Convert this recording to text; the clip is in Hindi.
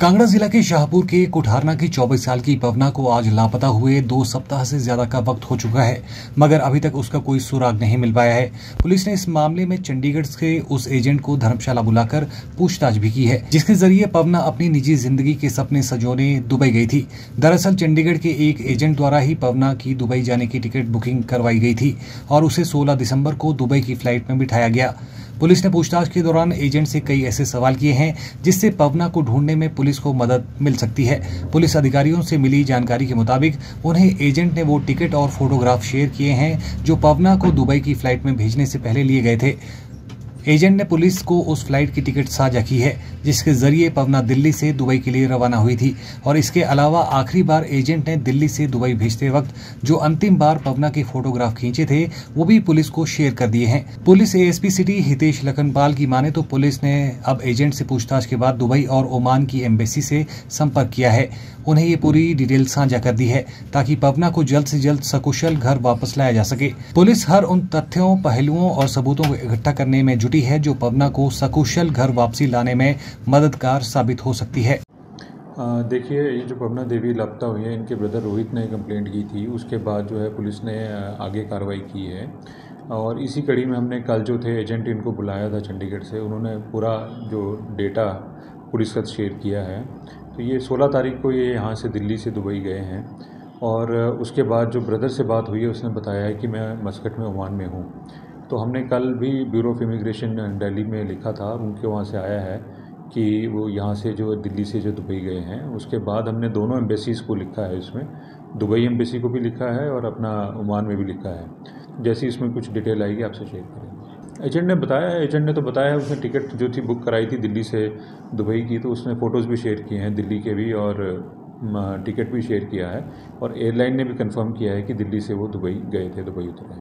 कांगड़ा जिला के शाहपुर के कुठारना की 24 साल की पवना को आज लापता हुए दो सप्ताह से ज़्यादा का वक्त हो चुका है, मगर अभी तक उसका कोई सुराग नहीं मिल पाया है। पुलिस ने इस मामले में चंडीगढ़ के उस एजेंट को धर्मशाला बुलाकर पूछताछ भी की है, जिसके ज़रिए पवना अपनी निजी ज़िंदगी के सपने सजोने दुबई गई थी। दरअसल चंडीगढ़ के एक एजेंट द्वारा ही पवना की दुबई जाने की टिकट बुकिंग करवाई गई थी, और उसे सोलह दिसंबर को दुबई की फ़्लाइट में बिठाया गया। पुलिस ने पूछताछ के दौरान एजेंट से कई ऐसे सवाल किए हैं, जिससे पवना को ढूँढने में पुलिस को मदद मिल सकती है। पुलिस अधिकारियों से मिली जानकारी के मुताबिक, उन्हें एजेंट ने वो टिकट और फोटोग्राफ शेयर किए हैं, जो पवना को दुबई की फ़्लाइट में भेजने से पहले लिए गए थे। एजेंट ने पुलिस को उस फ़्लाइट की टिकट साझा की है, जिसके ज़रिए पवना दिल्ली से दुबई के लिए रवाना हुई थी। और इसके अलावा आखिरी बार एजेंट ने दिल्ली से दुबई भेजते वक्त जो अंतिम बार पवना के फोटोग्राफ खींचे थे, वो भी पुलिस को शेयर कर दिए हैं। Police ASP city Hitesh Lakhanpal की माने तो पुलिस ने अब एजेंट से पूछताछ के बाद दुबई और ओमान की एम्बेसी से संपर्क किया है। उन्हें ये पूरी डिटेल साझा कर दी है, ताकि पवना को जल्द से जल्द सकुशल घर वापस लाया जा सके। पुलिस हर उन तथ्यों, पहलुओं और सबूतों को इकट्ठा करने में है जो पवना को सकुशल घर वापसी लाने में मददगार साबित हो सकती है। देखिए, ये जो पवना देवी लापता हुई है, इनके ब्रदर रोहित ने कंप्लेंट की थी। उसके बाद जो है पुलिस ने आगे कार्रवाई की है। और इसी कड़ी में हमने कल जो थे एजेंट इनको बुलाया था चंडीगढ़ से। उन्होंने पूरा जो डेटा पुलिस का शेयर किया है। तो ये 16 तारीख को ये यहाँ से दिल्ली से दुबई गए हैं। और उसके बाद जो ब्रदर से बात हुई है, उसने बताया है कि मैं मस्कट में ओमान में हूँ। तो हमने कल भी ब्यूरो ऑफ़ इमिग्रेशन दिल्ली में लिखा था उनके वहाँ से आया है कि वो यहाँ से जो दिल्ली से जो दुबई गए हैं, उसके बाद हमने दोनों एम्बेसीज़ को लिखा है इसमें। दुबई एम्बेसी को भी लिखा है और अपना ओमान में भी लिखा है। जैसे इसमें कुछ डिटेल आएगी, आपसे शेयर करेंगे। एजेंट ने बताया एजेंट ने तो बताया उसने टिकट जो थी बुक कराई थी दिल्ली से दुबई की तो उसने फ़ोटोज़ भी शेयर किए हैं दिल्ली के भी और टिकट भी शेयर किया है। और एयरलाइन ने भी कंफर्म किया है कि दिल्ली से वो दुबई गए थे, दुबई उतरे।